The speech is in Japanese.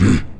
Hmm.